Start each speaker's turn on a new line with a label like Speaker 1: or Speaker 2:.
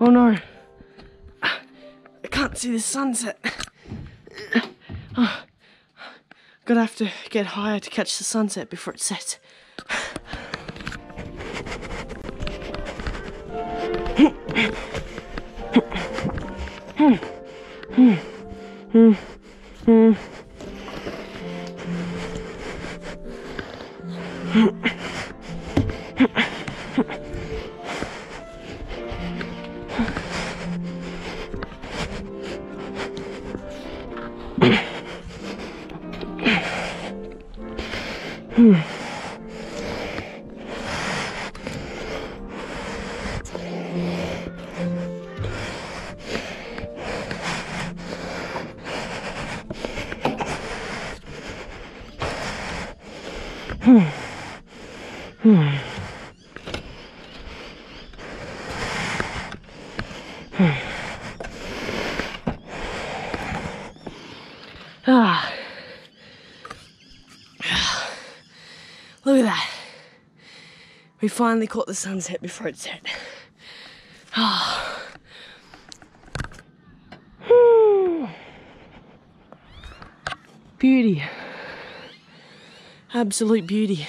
Speaker 1: Oh no. I can't see the sunset. Oh, gonna have to get higher to catch the sunset before it sets. Hmm. hmm. Ah. Look at that. We finally caught the sunset before it set. Ah. Beauty. Absolute beauty.